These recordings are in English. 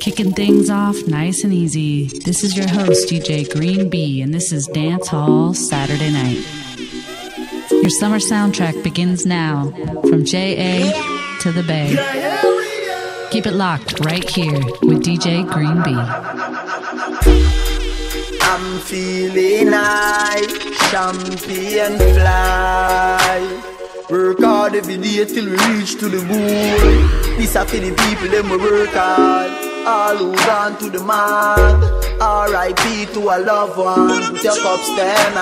Kicking things off nice and easy. This is your host, DJ Green B, and this is Dance Hall Saturday Night. Your summer soundtrack begins now from JA to the Bay. Keep it locked right here with DJ Green B. I'm feeling high, champion fly. Work hard every day till we reach to the moon. This are for the people them we work hard. All who gone to the mark. R.I.P. to a loved one. Put your cups stand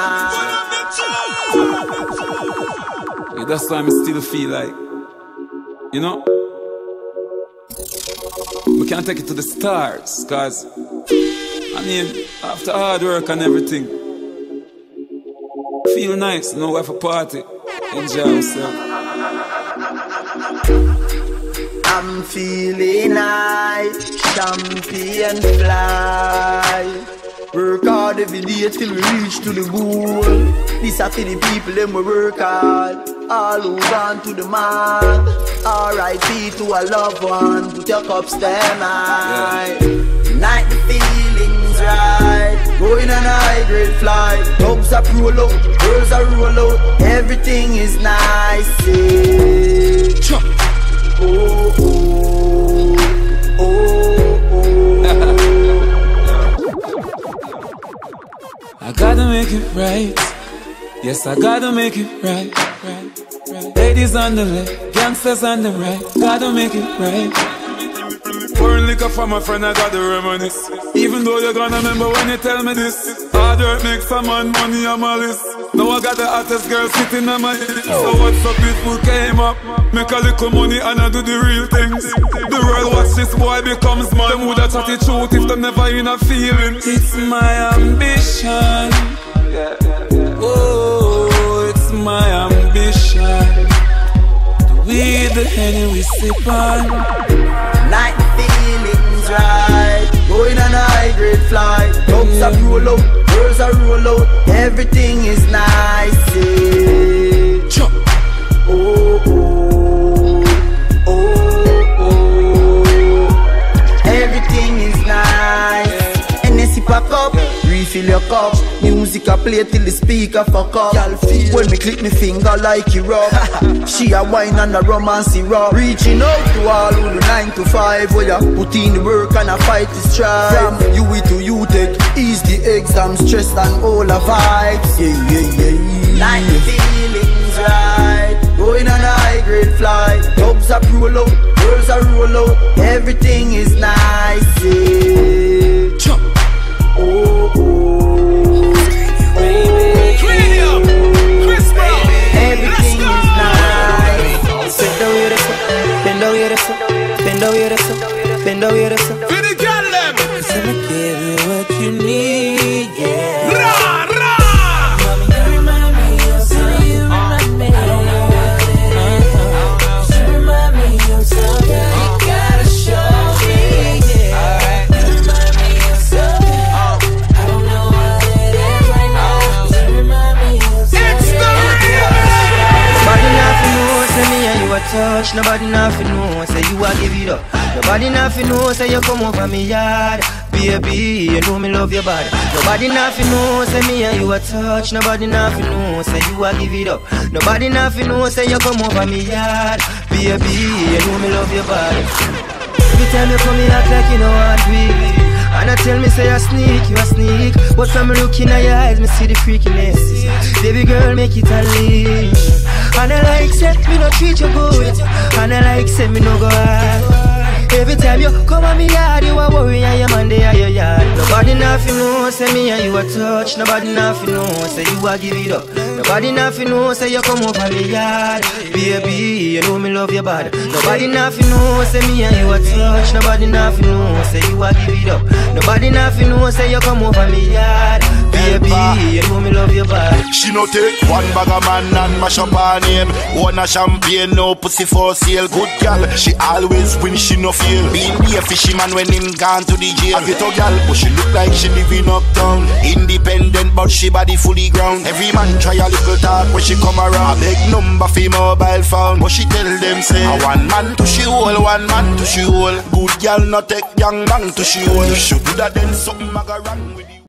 Yeah, that's why I still feel like, you know, we can't take it to the stars, cause I mean, after hard work and everything, feel nice, you know, have a party. Enjoy yourself. I'm feeling high, champion fly. Work hard every day till we reach to the goal. This are for the people them we work hard. All who gone to the mark. R.I.P. to a loved one. Put your cups down high. Night the feelings right. Going on a high grade flight. Dogs are roll out, girls are roll out. Everything is nice. I gotta make it right. Yes, I gotta make it right. Ladies on the left, gangsters on the right. Gotta make it right. Pouring liquor from my friend, I gotta reminisce. Even though you're gonna remember when you tell me this. Hard work makes some man money on my list. Now I got the hottest girl sitting on my head. So oh. what's up if we came up? Make a little money and I do the real things. The world watch this boy becomes man. Them woulda chat the truth if they never in a feeling. It's my ambition. Oh, it's my ambition. To weed the henny we sip on. Night feelings right. Going on a high grade flight. Dogs are roll out, girls are roll out. Everything is nice. Yeah. Oh, oh, oh, oh. Everything is nice. NSC pack up, refill your cup. I play till the speaker fuck up. Y'all feel when me click me finger like you rub. she a wine and a romance rub. Reaching out to all who do nine to five. Where you put in the work and a fight the strive. From UWI to UTech ease the exam stress and all the vibes. Yeah, yeah, yeah. Like the feelings right. Going on a high grade flight. Dubs are roll out, girls are roll out. Everything is nice. Bend here, so. The Nobody nothing know, say you a give it up. Nobody nothing know, say you come over me yard. Baby, you know me love your body. Nobody nothing know, say me and you a touch. Nobody nothing know, say you a give it up. Nobody nothing know, say you come over me yard. Baby, you know me love your body. Every time you come, you act like you know what we. And I tell me say I sneak, you a sneak But from me looking at your eyes, me see the freakiness Baby girl, make it unleash And I like say, me no treat you good. And I like say, me no go hard. Every time you come on me yard, you a worry and your man they are your yard. Nobody nothing know, say me and you a touch. Nobody nothing know, say you a give it up. Nobody nothing know, say you come over me yard. Baby, you know me love your body Nobody nothing know, say me and you a touch. Nobody nothing know, say you a give it up. Nobody nothing know, say you come over me yard Baby, you know me love your body She no take one bag of man and mash up her name. One a champagne, no pussy for sale. Good gal, she always win, she no fail. Being be a fisherman when him gone to the jail. A ghetto gal, but she look like she living uptown. Independent, but she body fully ground. Every man try a little talk when she come around. A big number for mobile phone, but she tell them say, one man to she hole, one man to she hole. Good girl not take young man to she hole. You should do that then something maga